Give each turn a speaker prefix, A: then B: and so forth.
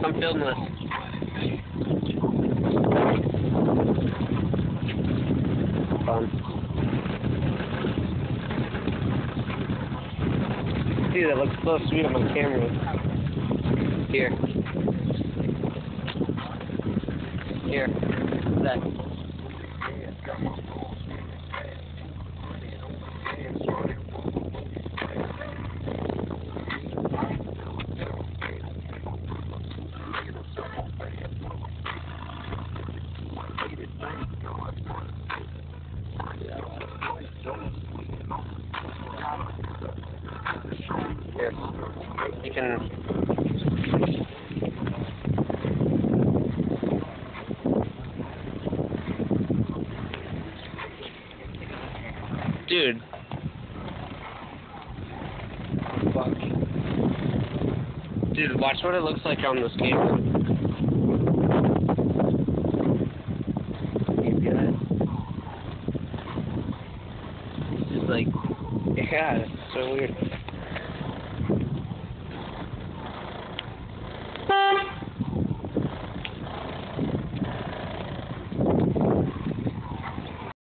A: Come filming this. Fun. Dude, that looks so sweet on my camera. Here. Here. That. You can... Dude. Fuck. Dude, watch what it looks like on this camera. You get it? Yeah, it's so weird.